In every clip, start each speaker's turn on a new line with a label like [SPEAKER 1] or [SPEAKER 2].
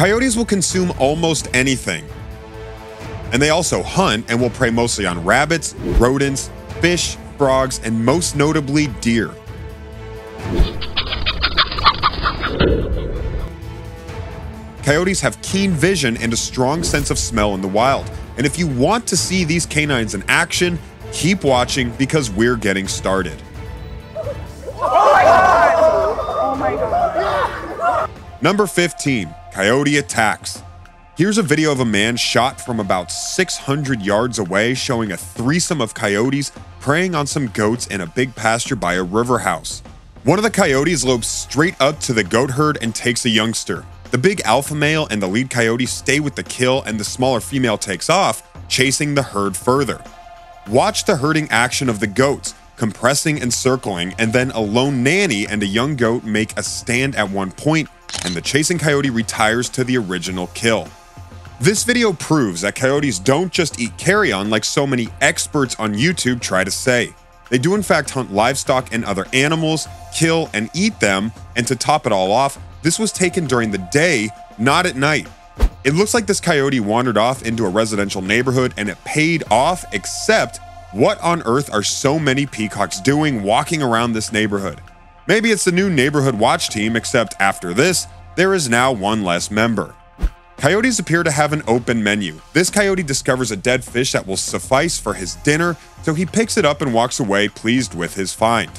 [SPEAKER 1] Coyotes will consume almost anything. And they also hunt and will prey mostly on rabbits, rodents, fish, frogs, and most notably deer. Coyotes have keen vision and a strong sense of smell in the wild. And if you want to see these canines in action, keep watching because we're getting started.
[SPEAKER 2] Oh my god! Oh my god.
[SPEAKER 1] Number 15, Coyote Attacks. Here's a video of a man shot from about 600 yards away showing a threesome of coyotes preying on some goats in a big pasture by a river house. One of the coyotes lopes straight up to the goat herd and takes a youngster. The big alpha male and the lead coyote stay with the kill and the smaller female takes off, chasing the herd further. Watch the herding action of the goats, compressing and circling, and then a lone nanny and a young goat make a stand at one point, and the chasing coyote retires to the original kill. This video proves that coyotes don't just eat carrion like so many experts on YouTube try to say. They do in fact hunt livestock and other animals, kill and eat them, and to top it all off, this was taken during the day, not at night. It looks like this coyote wandered off into a residential neighborhood and it paid off, except what on earth are so many peacocks doing walking around this neighborhood? Maybe it's the new neighborhood watch team, except after this, there is now one less member. Coyotes appear to have an open menu. This coyote discovers a dead fish that will suffice for his dinner, so he picks it up and walks away pleased with his find.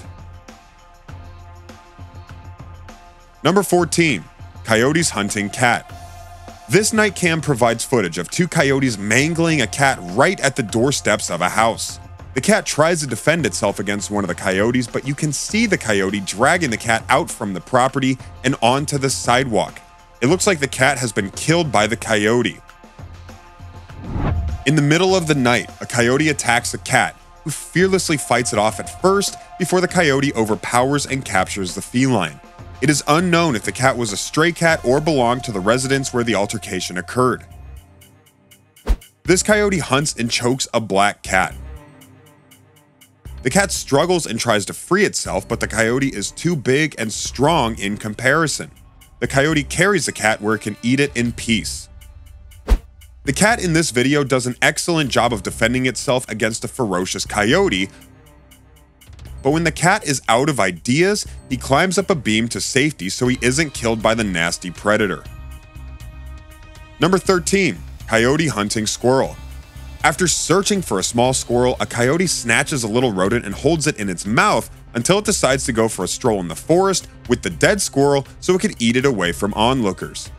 [SPEAKER 1] Number 14, Coyotes Hunting Cat. This night cam provides footage of two coyotes mangling a cat right at the doorsteps of a house. The cat tries to defend itself against one of the coyotes, but you can see the coyote dragging the cat out from the property and onto the sidewalk. It looks like the cat has been killed by the coyote. In the middle of the night, a coyote attacks a cat, who fearlessly fights it off at first before the coyote overpowers and captures the feline. It is unknown if the cat was a stray cat or belonged to the residence where the altercation occurred. This coyote hunts and chokes a black cat. The cat struggles and tries to free itself, but the coyote is too big and strong in comparison. The coyote carries the cat where it can eat it in peace. The cat in this video does an excellent job of defending itself against a ferocious coyote, but when the cat is out of ideas, he climbs up a beam to safety so he isn't killed by the nasty predator. Number 13, Coyote Hunting Squirrel. After searching for a small squirrel, a coyote snatches a little rodent and holds it in its mouth until it decides to go for a stroll in the forest with the dead squirrel so it could eat it away from onlookers.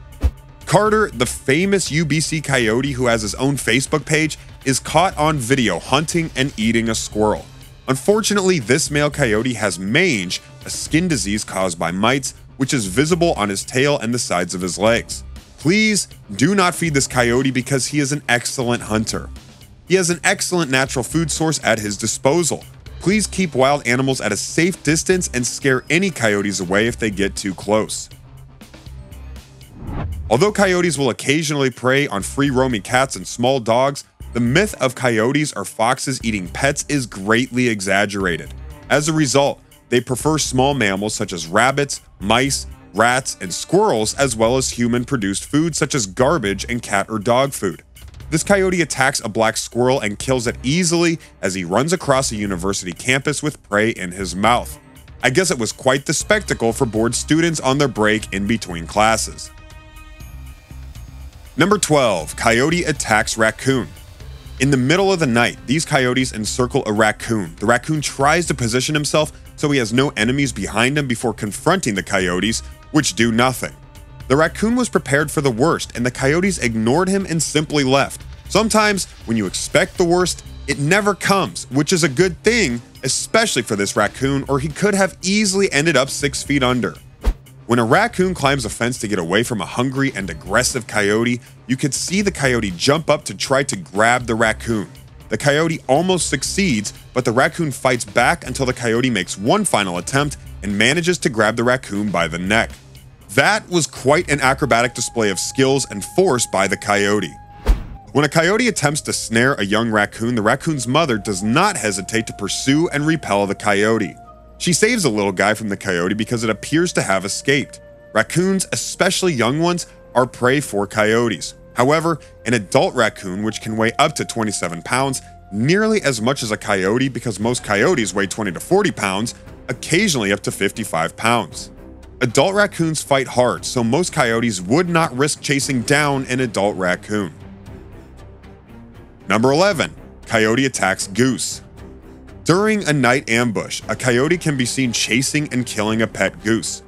[SPEAKER 1] Carter, the famous UBC coyote who has his own Facebook page, is caught on video hunting and eating a squirrel. Unfortunately, this male coyote has mange, a skin disease caused by mites, which is visible on his tail and the sides of his legs. Please do not feed this coyote because he is an excellent hunter. He has an excellent natural food source at his disposal, Please keep wild animals at a safe distance and scare any coyotes away if they get too close. Although coyotes will occasionally prey on free roaming cats and small dogs, the myth of coyotes or foxes eating pets is greatly exaggerated. As a result, they prefer small mammals such as rabbits, mice, rats, and squirrels, as well as human produced food such as garbage and cat or dog food. This coyote attacks a black squirrel and kills it easily as he runs across a university campus with prey in his mouth. I guess it was quite the spectacle for bored students on their break in between classes. Number 12, Coyote attacks raccoon. In the middle of the night, these coyotes encircle a raccoon. The raccoon tries to position himself so he has no enemies behind him before confronting the coyotes, which do nothing. The raccoon was prepared for the worst, and the coyotes ignored him and simply left. Sometimes, when you expect the worst, it never comes, which is a good thing, especially for this raccoon, or he could have easily ended up six feet under. When a raccoon climbs a fence to get away from a hungry and aggressive coyote, you could see the coyote jump up to try to grab the raccoon. The coyote almost succeeds, but the raccoon fights back until the coyote makes one final attempt and manages to grab the raccoon by the neck. That was quite an acrobatic display of skills and force by the coyote. When a coyote attempts to snare a young raccoon, the raccoon's mother does not hesitate to pursue and repel the coyote. She saves the little guy from the coyote because it appears to have escaped. Raccoons, especially young ones, are prey for coyotes. However, an adult raccoon, which can weigh up to 27 pounds, nearly as much as a coyote because most coyotes weigh 20 to 40 pounds, occasionally up to 55 pounds. Adult raccoons fight hard, so most coyotes would not risk chasing down an adult raccoon. Number 11. Coyote attacks goose. During a night ambush, a coyote can be seen chasing and killing a pet goose.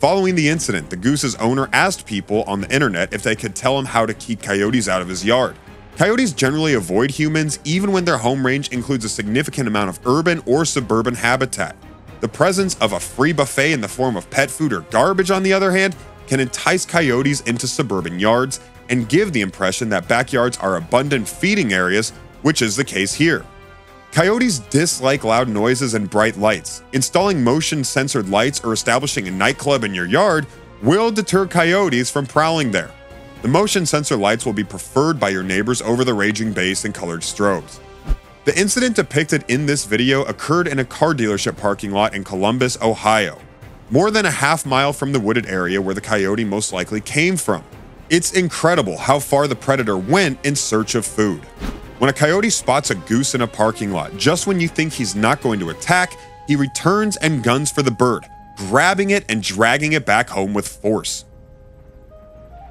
[SPEAKER 1] Following the incident, the goose's owner asked people on the internet if they could tell him how to keep coyotes out of his yard. Coyotes generally avoid humans even when their home range includes a significant amount of urban or suburban habitat. The presence of a free buffet in the form of pet food or garbage, on the other hand, can entice coyotes into suburban yards and give the impression that backyards are abundant feeding areas, which is the case here. Coyotes dislike loud noises and bright lights. Installing motion censored lights or establishing a nightclub in your yard will deter coyotes from prowling there. The motion sensor lights will be preferred by your neighbors over the raging bass and colored strobes. The incident depicted in this video occurred in a car dealership parking lot in Columbus, Ohio, more than a half mile from the wooded area where the coyote most likely came from. It's incredible how far the predator went in search of food. When a coyote spots a goose in a parking lot, just when you think he's not going to attack, he returns and guns for the bird, grabbing it and dragging it back home with force.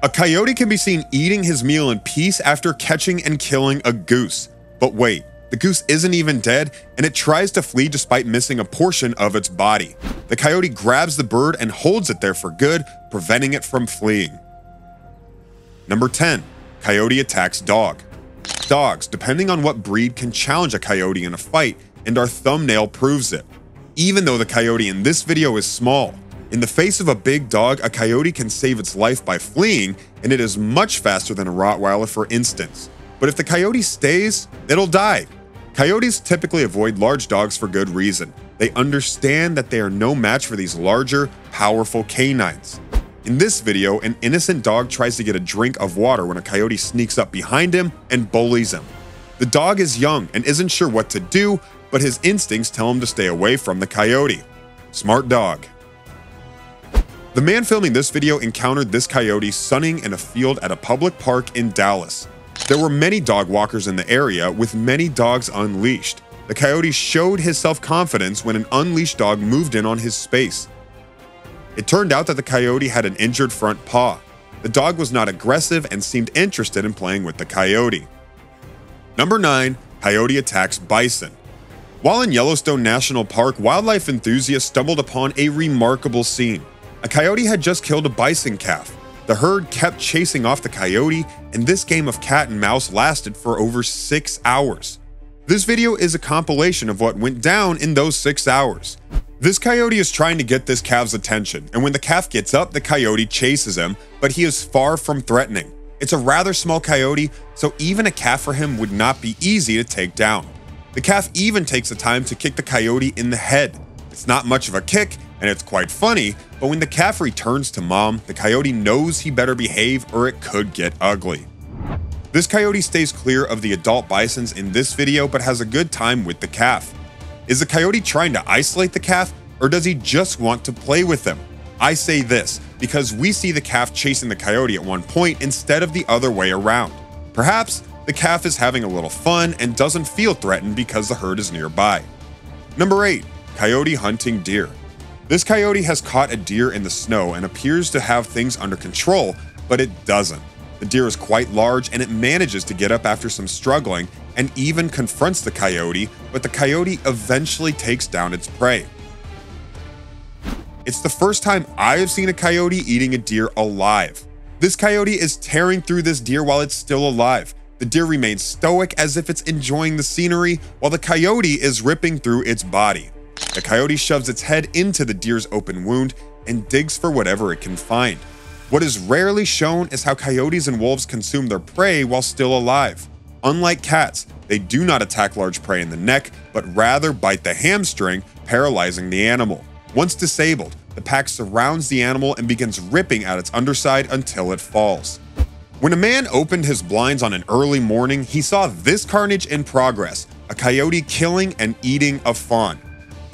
[SPEAKER 1] A coyote can be seen eating his meal in peace after catching and killing a goose. But wait, the goose isn't even dead, and it tries to flee despite missing a portion of its body. The coyote grabs the bird and holds it there for good, preventing it from fleeing. Number 10. Coyote attacks dog. Dogs, depending on what breed, can challenge a coyote in a fight, and our thumbnail proves it. Even though the coyote in this video is small, in the face of a big dog, a coyote can save its life by fleeing, and it is much faster than a Rottweiler, for instance. But if the coyote stays, it'll die. Coyotes typically avoid large dogs for good reason. They understand that they are no match for these larger, powerful canines. In this video, an innocent dog tries to get a drink of water when a coyote sneaks up behind him and bullies him. The dog is young and isn't sure what to do, but his instincts tell him to stay away from the coyote. Smart dog. The man filming this video encountered this coyote sunning in a field at a public park in Dallas. There were many dog walkers in the area, with many dogs unleashed. The coyote showed his self confidence when an unleashed dog moved in on his space. It turned out that the coyote had an injured front paw. The dog was not aggressive and seemed interested in playing with the coyote. Number 9. Coyote attacks bison. While in Yellowstone National Park, wildlife enthusiasts stumbled upon a remarkable scene. A coyote had just killed a bison calf. The herd kept chasing off the coyote, and this game of cat and mouse lasted for over six hours. This video is a compilation of what went down in those six hours. This coyote is trying to get this calf's attention, and when the calf gets up, the coyote chases him, but he is far from threatening. It's a rather small coyote, so even a calf for him would not be easy to take down. The calf even takes the time to kick the coyote in the head. It's not much of a kick, and it's quite funny, but when the calf returns to mom, the coyote knows he better behave or it could get ugly. This coyote stays clear of the adult bisons in this video but has a good time with the calf. Is the coyote trying to isolate the calf, or does he just want to play with them? I say this because we see the calf chasing the coyote at one point instead of the other way around. Perhaps the calf is having a little fun and doesn't feel threatened because the herd is nearby. Number 8. Coyote hunting deer. This coyote has caught a deer in the snow and appears to have things under control, but it doesn't. The deer is quite large and it manages to get up after some struggling and even confronts the coyote, but the coyote eventually takes down its prey. It's the first time I have seen a coyote eating a deer alive. This coyote is tearing through this deer while it's still alive. The deer remains stoic as if it's enjoying the scenery, while the coyote is ripping through its body. The coyote shoves its head into the deer's open wound and digs for whatever it can find. What is rarely shown is how coyotes and wolves consume their prey while still alive. Unlike cats, they do not attack large prey in the neck, but rather bite the hamstring, paralyzing the animal. Once disabled, the pack surrounds the animal and begins ripping at its underside until it falls. When a man opened his blinds on an early morning, he saw this carnage in progress a coyote killing and eating a fawn.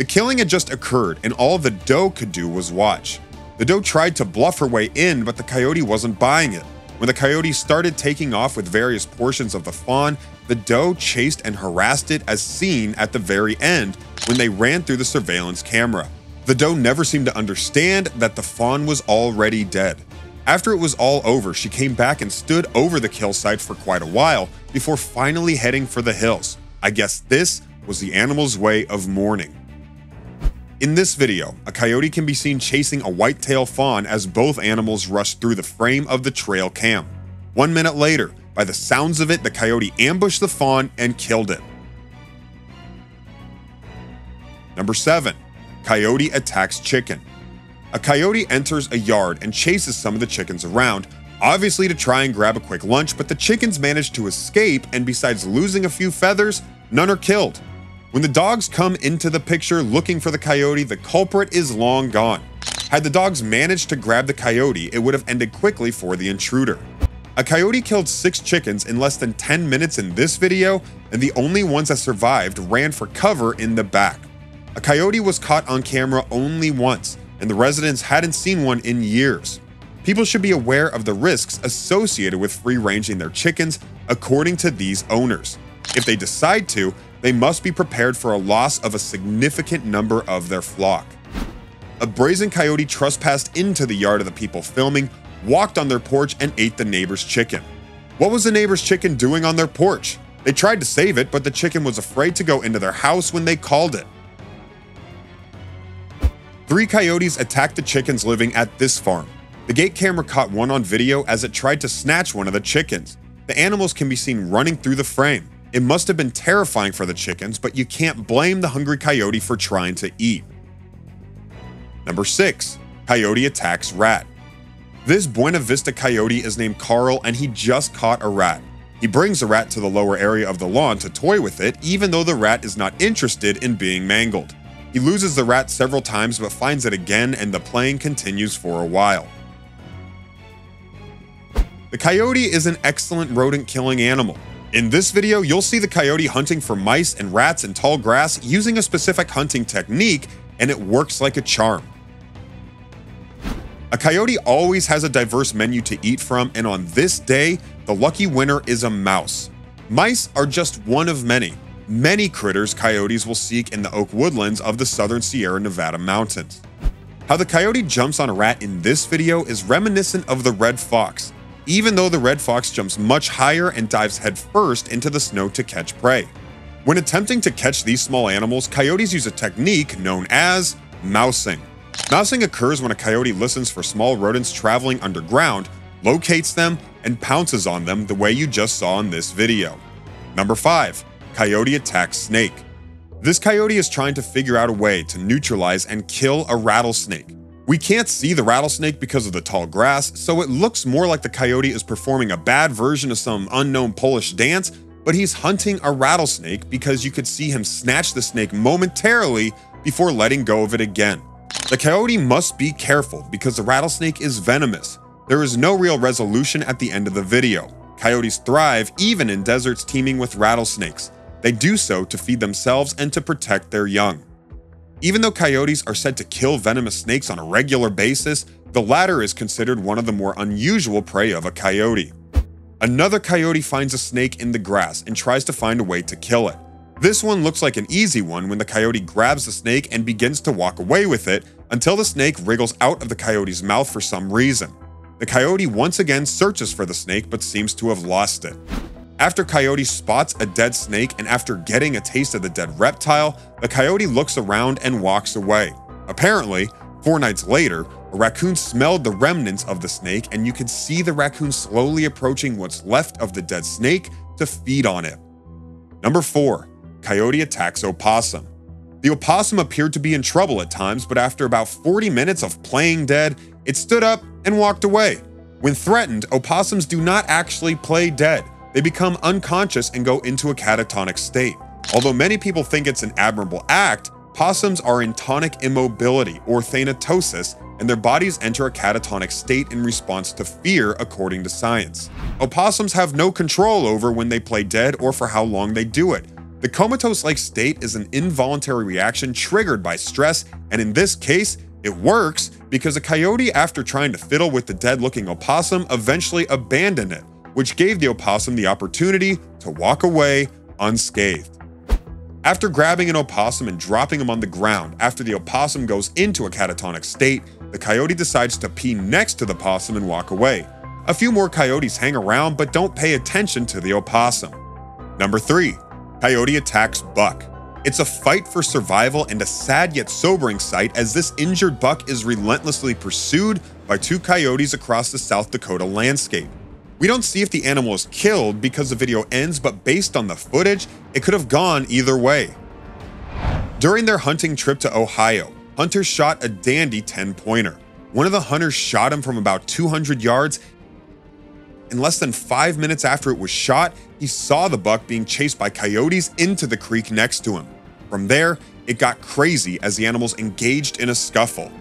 [SPEAKER 1] The killing had just occurred, and all the doe could do was watch. The doe tried to bluff her way in, but the coyote wasn't buying it. When the coyote started taking off with various portions of the fawn, the doe chased and harassed it as seen at the very end when they ran through the surveillance camera. The doe never seemed to understand that the fawn was already dead. After it was all over, she came back and stood over the kill site for quite a while before finally heading for the hills. I guess this was the animal's way of mourning. In this video, a coyote can be seen chasing a white-tailed fawn as both animals rush through the frame of the trail cam. One minute later, by the sounds of it, the coyote ambushed the fawn and killed it. Number 7. Coyote attacks chicken. A coyote enters a yard and chases some of the chickens around, obviously to try and grab a quick lunch, but the chickens manage to escape, and besides losing a few feathers, none are killed. When the dogs come into the picture looking for the coyote, the culprit is long gone. Had the dogs managed to grab the coyote, it would have ended quickly for the intruder. A coyote killed six chickens in less than 10 minutes in this video, and the only ones that survived ran for cover in the back. A coyote was caught on camera only once, and the residents hadn't seen one in years. People should be aware of the risks associated with free ranging their chickens, according to these owners. If they decide to, they must be prepared for a loss of a significant number of their flock. A brazen coyote trespassed into the yard of the people filming, walked on their porch, and ate the neighbor's chicken. What was the neighbor's chicken doing on their porch? They tried to save it, but the chicken was afraid to go into their house when they called it. Three coyotes attacked the chickens living at this farm. The gate camera caught one on video as it tried to snatch one of the chickens. The animals can be seen running through the frame. It must have been terrifying for the chickens, but you can't blame the hungry coyote for trying to eat. Number 6. Coyote attacks rat. This Buena Vista coyote is named Carl and he just caught a rat. He brings the rat to the lower area of the lawn to toy with it, even though the rat is not interested in being mangled. He loses the rat several times but finds it again and the playing continues for a while. The coyote is an excellent rodent killing animal. In this video, you'll see the coyote hunting for mice and rats in tall grass using a specific hunting technique, and it works like a charm. A coyote always has a diverse menu to eat from, and on this day, the lucky winner is a mouse. Mice are just one of many, many critters coyotes will seek in the oak woodlands of the southern Sierra Nevada mountains. How the coyote jumps on a rat in this video is reminiscent of the red fox, even though the red fox jumps much higher and dives headfirst into the snow to catch prey. When attempting to catch these small animals, coyotes use a technique known as mousing. Mousing occurs when a coyote listens for small rodents traveling underground, locates them, and pounces on them the way you just saw in this video. Number 5. Coyote attacks snake. This coyote is trying to figure out a way to neutralize and kill a rattlesnake. We can't see the rattlesnake because of the tall grass, so it looks more like the coyote is performing a bad version of some unknown Polish dance, but he's hunting a rattlesnake because you could see him snatch the snake momentarily before letting go of it again. The coyote must be careful because the rattlesnake is venomous. There is no real resolution at the end of the video. Coyotes thrive even in deserts teeming with rattlesnakes. They do so to feed themselves and to protect their young. Even though coyotes are said to kill venomous snakes on a regular basis, the latter is considered one of the more unusual prey of a coyote. Another coyote finds a snake in the grass and tries to find a way to kill it. This one looks like an easy one when the coyote grabs the snake and begins to walk away with it until the snake wriggles out of the coyote's mouth for some reason. The coyote once again searches for the snake but seems to have lost it. After Coyote spots a dead snake and after getting a taste of the dead reptile, the coyote looks around and walks away. Apparently, four nights later, a raccoon smelled the remnants of the snake and you could see the raccoon slowly approaching what's left of the dead snake to feed on it. Number 4. Coyote attacks opossum. The opossum appeared to be in trouble at times, but after about 40 minutes of playing dead, it stood up and walked away. When threatened, opossums do not actually play dead. They become unconscious and go into a catatonic state. Although many people think it's an admirable act, possums are in tonic immobility or thanatosis, and their bodies enter a catatonic state in response to fear, according to science. Opossums have no control over when they play dead or for how long they do it. The comatose like state is an involuntary reaction triggered by stress, and in this case, it works because a coyote, after trying to fiddle with the dead looking opossum, eventually abandoned it, which gave the opossum the opportunity to walk away unscathed. After grabbing an opossum and dropping him on the ground, after the opossum goes into a catatonic state, the coyote decides to pee next to the possum and walk away. A few more coyotes hang around but don't pay attention to the opossum. Number 3. Coyote attacks buck. It's a fight for survival and a sad yet sobering sight as this injured buck is relentlessly pursued by two coyotes across the South Dakota landscape. We don't see if the animal is killed because the video ends, but based on the footage, it could have gone either way. During their hunting trip to Ohio, hunters shot a dandy 10 pointer. One of the hunters shot him from about 200 yards. In less than five minutes after it was shot, he saw the buck being chased by coyotes into the creek next to him. From there, it got crazy as the animals engaged in a scuffle.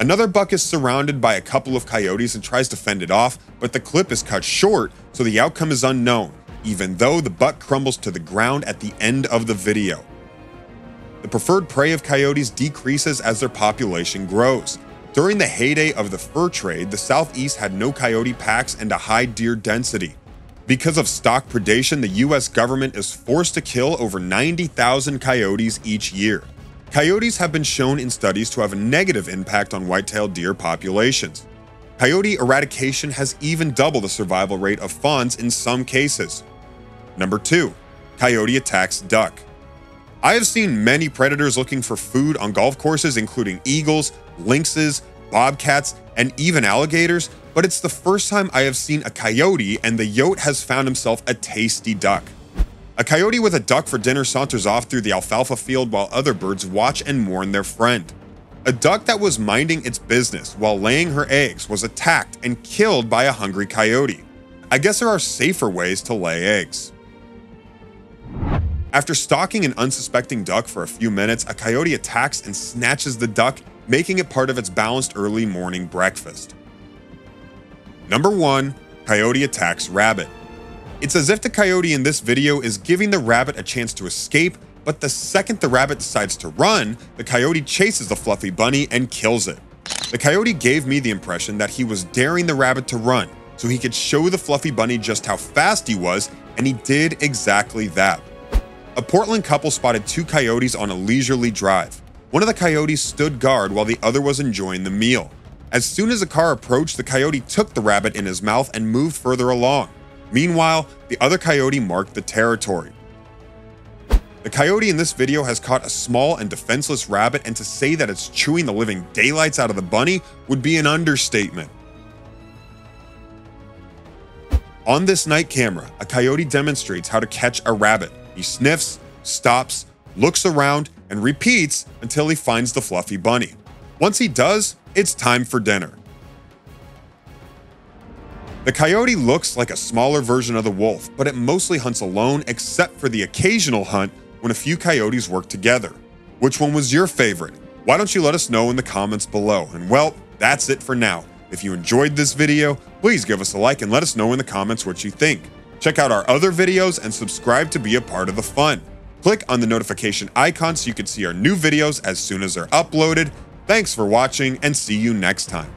[SPEAKER 1] Another buck is surrounded by a couple of coyotes and tries to fend it off, but the clip is cut short, so the outcome is unknown, even though the buck crumbles to the ground at the end of the video. The preferred prey of coyotes decreases as their population grows. During the heyday of the fur trade, the Southeast had no coyote packs and a high deer density. Because of stock predation, the US government is forced to kill over 90,000 coyotes each year. Coyotes have been shown in studies to have a negative impact on white-tailed deer populations. Coyote eradication has even doubled the survival rate of fawns in some cases. Number 2. Coyote attacks duck. I have seen many predators looking for food on golf courses, including eagles, lynxes, bobcats, and even alligators, but it's the first time I have seen a coyote and the yote has found himself a tasty duck. A coyote with a duck for dinner saunters off through the alfalfa field while other birds watch and mourn their friend. A duck that was minding its business while laying her eggs was attacked and killed by a hungry coyote. I guess there are safer ways to lay eggs. After stalking an unsuspecting duck for a few minutes, a coyote attacks and snatches the duck, making it part of its balanced early morning breakfast. Number 1. Coyote attacks rabbit. It's as if the coyote in this video is giving the rabbit a chance to escape, but the second the rabbit decides to run, the coyote chases the fluffy bunny and kills it. The coyote gave me the impression that he was daring the rabbit to run, so he could show the fluffy bunny just how fast he was, and he did exactly that. A Portland couple spotted two coyotes on a leisurely drive. One of the coyotes stood guard while the other was enjoying the meal. As soon as the car approached, the coyote took the rabbit in his mouth and moved further along. Meanwhile, the other coyote marked the territory. The coyote in this video has caught a small and defenseless rabbit, and to say that it's chewing the living daylights out of the bunny would be an understatement. On this night camera, a coyote demonstrates how to catch a rabbit. He sniffs, stops, looks around, and repeats until he finds the fluffy bunny. Once he does, it's time for dinner. The coyote looks like a smaller version of the wolf, but it mostly hunts alone except for the occasional hunt when a few coyotes work together. Which one was your favorite? Why don't you let us know in the comments below? And well, that's it for now. If you enjoyed this video, please give us a like and let us know in the comments what you think. Check out our other videos and subscribe to be a part of the fun. Click on the notification icon so you can see our new videos as soon as they're uploaded. Thanks for watching and see you next time.